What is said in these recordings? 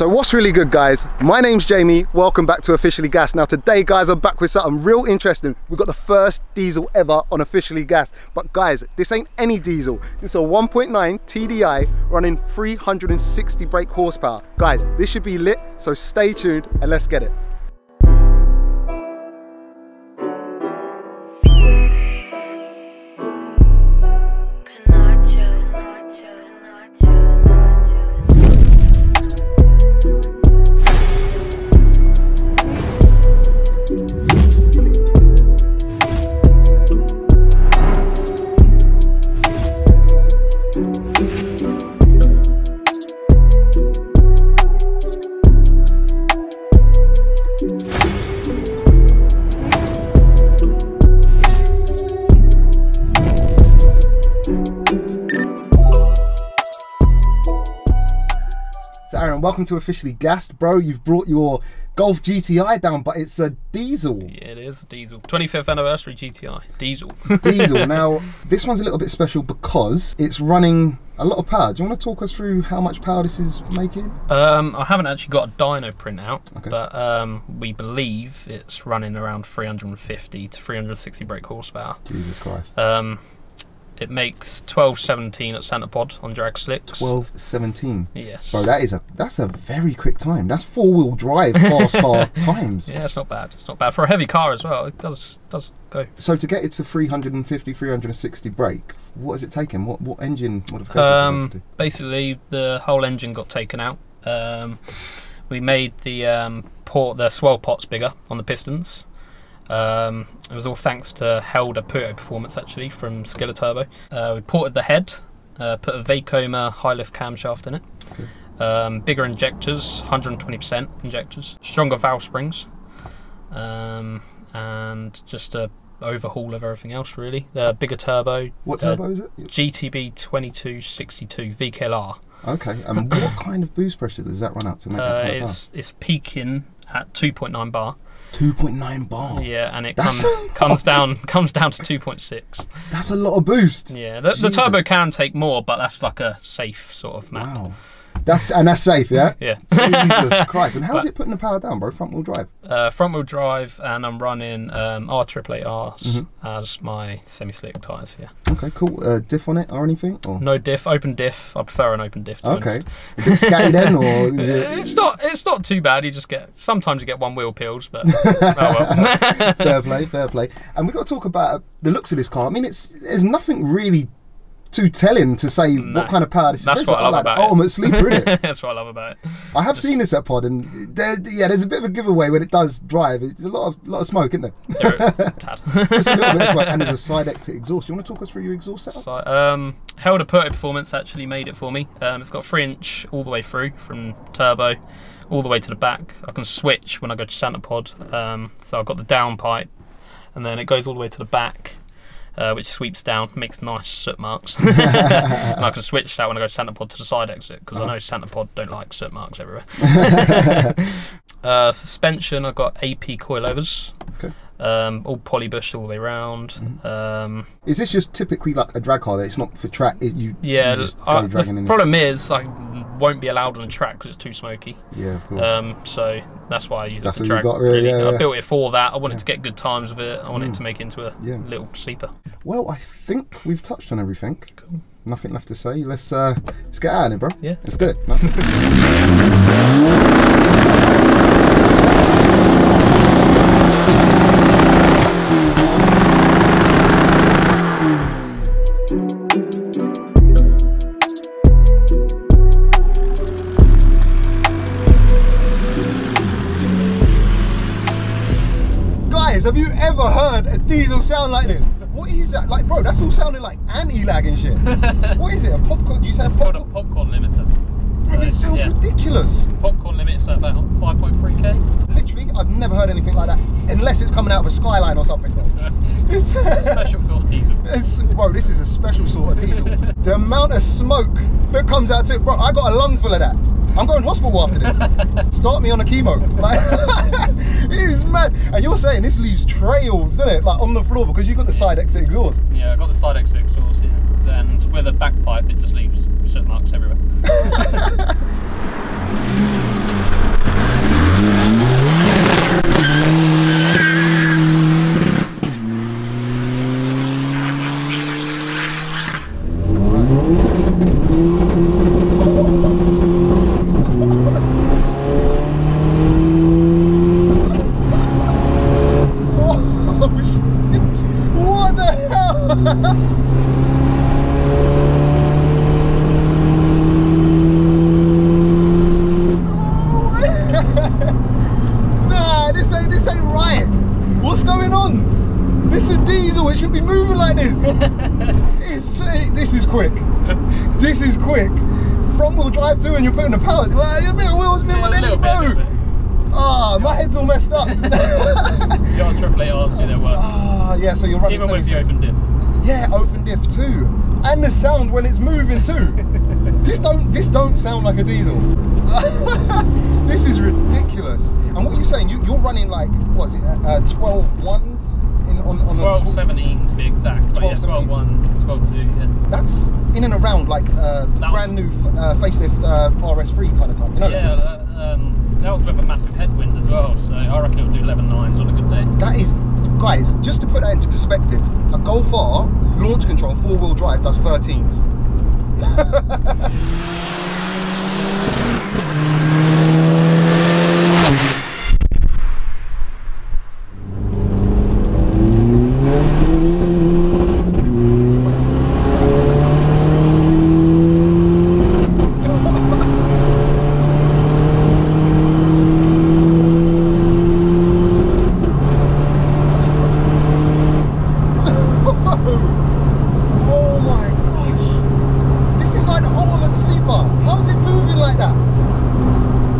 So what's really good guys? My name's Jamie, welcome back to Officially Gassed. Now today guys I'm back with something real interesting. We've got the first diesel ever on Officially Gassed. But guys, this ain't any diesel. It's a 1.9 TDI running 360 brake horsepower. Guys, this should be lit, so stay tuned and let's get it. Aaron, welcome to Officially Gassed. Bro, you've brought your Golf GTI down, but it's a diesel. Yeah, it is a diesel. 25th anniversary GTI diesel. diesel. Now, this one's a little bit special because it's running a lot of power. Do you want to talk us through how much power this is making? um, I haven't actually got a dyno printout, Okay. but um, we believe it's running around 350 to 360 brake horsepower. Jesus Christ. Um, it makes 1217 at Santa Pod on drag slicks. 12.17. Yes. Bro, that is a that's a very quick time. That's four wheel drive fast car times. Yeah, it's not bad. It's not bad for a heavy car as well. It does does go. So to get it to 350, 360 brake, what has it taken? What what engine modifications have had to Um, basically, the whole engine got taken out. Um, we made the um, port, the swirl pots bigger on the pistons. Um, it was all thanks to Helder Puyo Performance actually from Skiller Turbo. Uh, we ported the head, uh, put a Vacoma high lift camshaft in it. Um, bigger injectors, 120% injectors, stronger valve springs, um, and just a overhaul of everything else really. Uh, bigger turbo, What uh, turbo is it? GTB 2262 VKLR. Okay, and what kind of boost pressure does that run out to make Uh, that kind of it's it's peaking at 2.9 bar. 2.9 bar. Yeah, and it. That's comes comes down comes down to 2.6. That's a lot of boost. Yeah, the, the turbo can take more, but that's like a safe sort of map. Wow. That's and that's safe, yeah. Yeah, Jesus Christ! And how's But- it putting the power down, bro? Front wheel drive. uh, front wheel drive, and I'm running um, R888Rs Mhm. as my semi slick tyres. Yeah, Okay, cool. Uh, diff on it or anything? Or no diff, open diff. I prefer an open diff. Okay, honest. a bit then, or is Uh, it It's not. It's not too bad. You just get. Sometimes you get one wheel peels, but oh well. fair play? Fair play. And we've got to talk about the looks of this car. I mean, it's there's nothing really too telling to say No. what kind of power this That's is. what I love like about the it. ultimate sleeper, isn't it? That's what I love about it. I have Just- seen this at Pod, and there, yeah, there's a bit of a giveaway when it does drive. It's a lot of lot of smoke, isn't there? There it- Tad. Just a little bit of smoke, and there's a side exit exhaust. You want to talk us through your exhaust setup? So, um, Helder Performance actually made it for me. Um, it's got three inch all the way through from turbo all the way to the back. I can switch when I go to Santa Pod. Um, so I've got the down pipe and then it goes all the way to the back. Uh, which sweeps down, makes nice soot marks, and I can switch that when I go Santa Pod to the side exit because I know Santa Pod don't like soot marks everywhere. uh, suspension, I've got AP coilovers, Okay. um, all poly bushed all the way around. Um, Is this just typically like a drag car? That it's not for track. It, you Yeah, you uh, the this- problem is I won't be allowed on the track because it's too smoky. Yeah, of course. Um, so that's why I use That's it for you got, really, yeah, I yeah. built it for that. I wanted Yeah. to get good times with it. I wanted Mm. to make it into a little sleeper. well, I think we've touched on everything. Cool. Nothing left to say. Let's uh, let's get out of it, bro. Yeah. let's do it. Guys, have you ever heard a diesel sound like this? What is that? Like, bro, that's all sounding like anti-lag and shit. what is it? A popcorn? You said It's called a popcorn? popcorn limiter. Bro, it uh, sounds Yeah. ridiculous. Popcorn limit's at about 5.3k. Literally, I've never heard anything like that, unless it's coming out of a skyline or something. Bro. It's, Special sort of diesel. it's, bro, this is a special sort of diesel. the amount of smoke that comes out to it, bro, I got a lung full of that. I'm going hospital after this. Start me on a chemo. Like, it is mad. And you're saying this leaves trails, doesn't it? Like on the floor because you've got the side exit exhaust. Yeah, I've got the side exit exhaust here. And with a back pipe, it just leaves soot marks everywhere. Oh, shit. What the hell? nah, this ain't this ain't right. What's going on? This is diesel. It shouldn't be moving like this. it's, uh, this is quick. This is quick. Front wheel drive too, and you're putting the power. Well, you're bit wheels, bit Yeah, a bit, a bro. bit. Ah, my head's all messed up. Your triple eight R's do their work. Ah, yeah. So you're running Even with the open diff. Yeah, open diff too, and the sound when it's moving too. this don't this don't sound like a diesel. this is ridiculous. Running like what is it? Uh, 12 ones in on on 12, a, 17 to be exact. But 12, yeah, 12, 1, 12, 2, yeah. That's in and around like uh, That brand new uh, facelift uh, RS3 kind of time. You know? Yeah, that, um, that was with a massive headwind as well, so I reckon it'll do 11 nines on a good day. That is, guys, just to put that into perspective, a Golf R launch control four wheel drive does 13s. oh my gosh. This is like the ultimate sleeper. How's it moving like that?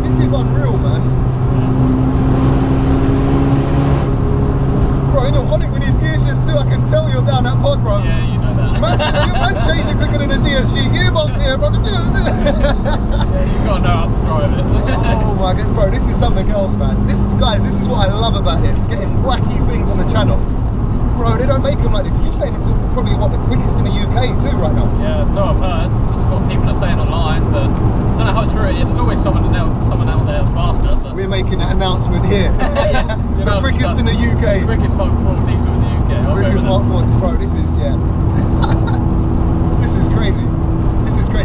This is unreal, man. Bro, and you're on it with these gear shifts too. I can tell you're down that pod, bro. Yeah, you know that. Man's, man's changing quicker than a DSG gearbox here, bro. yeah, you've got to know how to drive it. oh my god, bro, this is something else, man. This, guys, this is what I love about this. Getting wacky things on the channel. Bro, they don't make them like this. You're saying this is probably what the quickest in the UK too, right now. yeah, so I've heard. That's what people are saying online, but I don't know how true it is. There's always someone else, someone out there that's faster. But We're making that announcement here. You the know, quickest in the the UK. quickest Mark 4 diesel in the UK. I'll Quickest Mark. 4. Bro, this is, yeah. this is crazy.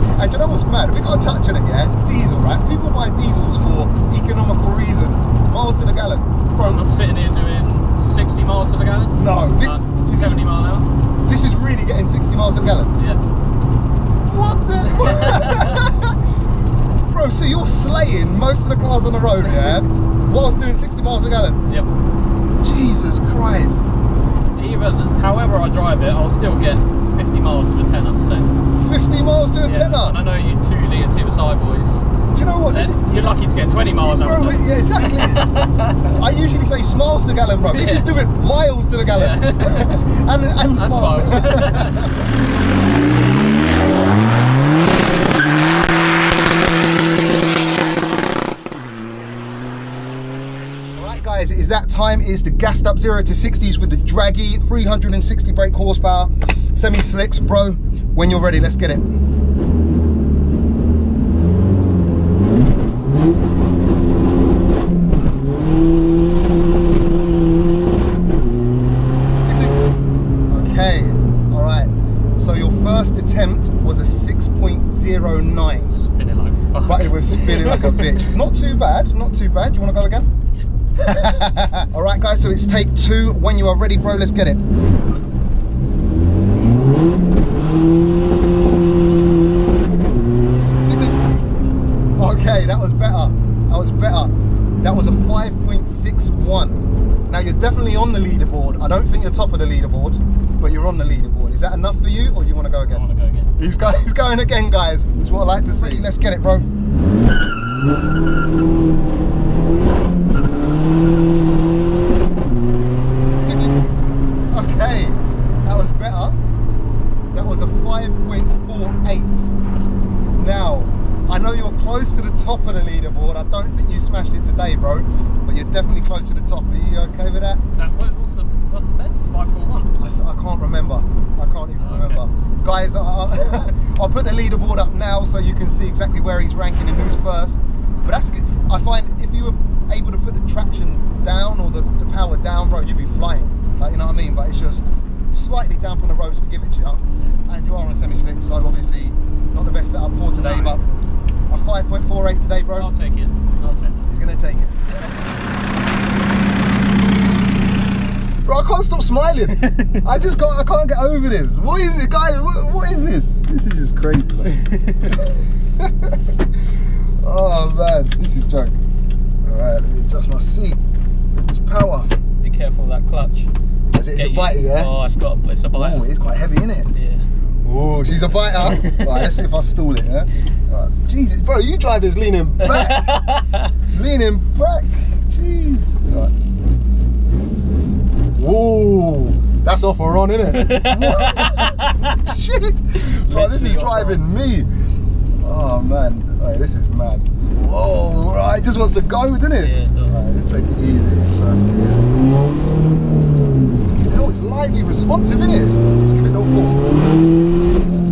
Is. And do you know what's mad? We got to touch on it, yeah? Diesel, right? People buy diesels for economical reasons. Miles to the gallon. Bro, I'm sitting here doing 60 miles to the gallon. no. This, Uh, this, 70 is, mile an hour. this is really getting 60 miles a gallon. Yeah. What the? Bro, so you're slaying most of the cars on the road, yeah? Whilst doing 60 miles a gallon. Yep. Jesus Christ. Even however I drive it, I'll still get 50 miles to a tenner. So 50 miles to a yeah. tenner. And I know you two litre TSI boys. Do you know what? Is- you're lucky to get 20 miles bro, it. Yeah, exactly. I usually say smiles to the gallon, bro. This is doing miles to the gallon. and and And smiles. guys, it is that time. It is the gassed up 0 to 60s with the draggy 360 brake horsepower, semi slicks, bro. When you're ready, let's get it. Okay, alright. So your first attempt was a 6.09. Spinning like fuck. But it was spinning like a bitch. Not too bad, not too bad. Do you want to go again? All right, guys, so it's take two. When you are ready, bro, let's get it. Sixty. Okay, that was better. That was better. That was a 5.61. Now you're definitely on the leaderboard. I don't think you're top of the leaderboard, but you're on the leaderboard. Is that enough for you, or you want to go I again? want to go again. He's going, he's going again, guys. That's what I like to see. Let's get it, bro. Okay, that was better. That was a 5.48. Now, I know you're close to the top of the leaderboard. I don't think you smashed it today, bro, but you're definitely close to the top. Are you okay with that? Is that, what, what's, the, what's the best? 541? I, I can't remember. I can't even oh, Okay. remember. Guys, I, I'll put the leaderboard up now so you can see exactly where he's ranking and who's first. But that's good. I find if you were able to put the traction down or the, the power down, bro, you'd be flying. Like, you know what I mean? But it's just slightly damp on the roads to give it to you. And you are on semi-slick, so obviously not the best setup for today, No. but a 5.48 today, bro. I'll take it. I'll take it. He's gonna take it. Bro, I can't stop smiling. I just can't. I can't get over this. What is it, guys? What, what is this? This is just crazy. Man. oh man, this is joke. All right, let me adjust my seat. It's power. Be careful of that clutch. Is it, it's a biter, yeah? Oh, it's got. It's a Oh, it's quite heavy, isn't it? Yeah. She's a biter. right, let's see if I stall it. Yeah. Right. Jesus, bro, you drive this leaning back, leaning back. Jeez. Right. Whoa, that's off or on, isn't it? Shit, bro, this is driving me. Oh man, right, this is mad. Whoa, right, it just wants to go, doesn't it? Yeah, it does. Right, let's take it easy. First gear. Fucking hell, it's lively responsive, isn't it? Let's give it no pull.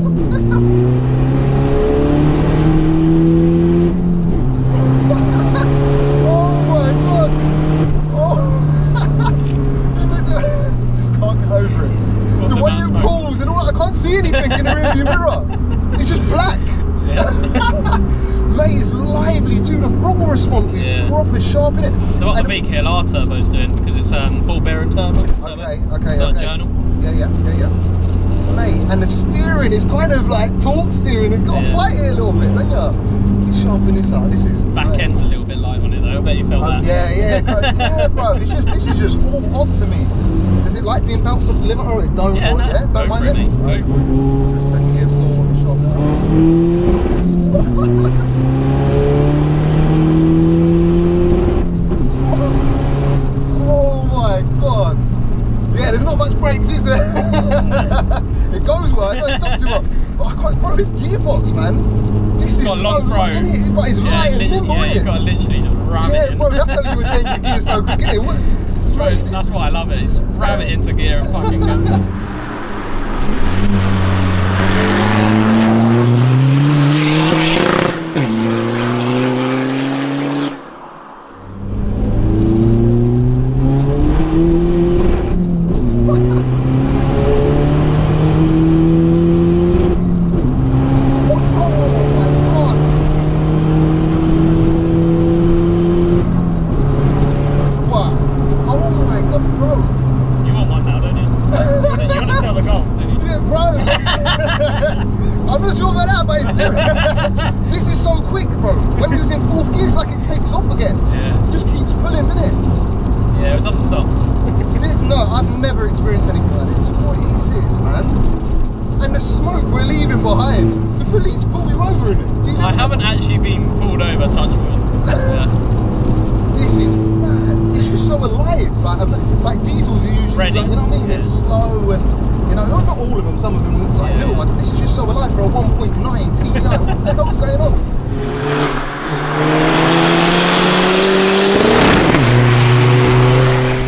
What the hell? oh my god! Oh! And it- just can't get over it. What the the way mouse it mode? pulls and all that, I can't see anything in the rearview mirror. It's just black. Yeah. Mate, it's lively too. The throttle response is Yeah. proper sharp in it. So what the VKLR turbo's doing because it's um, ball bearing turbo. turbo. Okay, okay, So okay. journal. Yeah, yeah, yeah, yeah. Mate, and the steering is kind of like torque steering. It's got to Yeah. fight it a little bit, don't you? You sharpen this up. This is Back mate. end's a little bit light on it though. I bet you felt Oh, that. yeah, yeah, bro. yeah, bro. It's just this is just all odd to me. Does it like being bounced off the limit or it don't? Yeah, or, no, yeah, don't mind it, it. mate. Go for it. Just second gear pull, sharp Oh my god! Yeah, there's not much brakes, is there? it goes well, it don't stop too well. But I can't, bro, this gearbox, man. This is so long light, throw. innit? But it's Yeah, light and lit- nimble, yeah, innit? you've got to literally just ram it Yeah, in. bro, that's how you were changing gears so quick, What? That's why I love it. Just ram it into gear and fucking go. Oh my god! Wow! Oh my god, bro! You want one now, don't you? You want to sell the golf, don't you? Yeah, bro! I'm not sure about that, but it's different. this is so quick, bro. When it was in fourth gear, it's like it takes off again. Yeah. It just keeps pulling, doesn't it? Yeah, it doesn't stop. No, I've never experienced anything like this. What is this, man? And the smoke we're leaving behind. The police pulled you over in this. Do you I know- haven't actually been pulled over, touch wood. Yeah. This is mad. It's just so alive. Like, like diesels are usually, like, you know what I mean? They're slow and, you know, not all of them. Some of them like Yeah. little ones. But this is just so alive for a 1.9 TDI. what the hell's going on?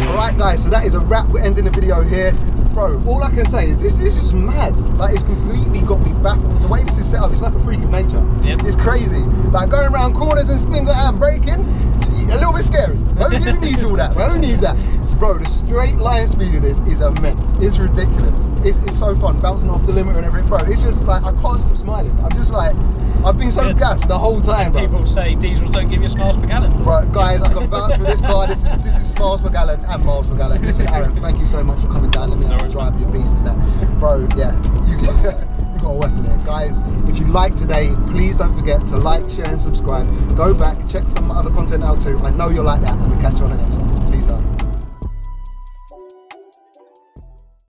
Alright guys, so that is a wrap. We're ending the video here. Bro, all I can say is this, this is mad. Like it's completely got me baffled. The way this is set up, it's like a freak of nature. Yep. It's crazy. Like going around corners and spins and breaking a little bit scary. Who who needs all that? Who needs that? Bro, the straight line speed of this is immense. It's ridiculous. It's, it's so fun, bouncing off the limit and everything. Bro, it's just like, I can't stop smiling. I'm just like, I've been so Good. gassed the whole time, bro. People say diesels don't give you smiles per gallon. Right, guys, I can vouch for this car. This is this is miles per gallon and miles per gallon. Listen, Aaron, thank you so much for coming down. Let me to drive your beast and that, bro. Yeah, you you got a weapon here, guys. If you like today, please don't forget to like, share, and subscribe. Go back, check some other content out too. I know you'll like that, and we'll catch you on the next one.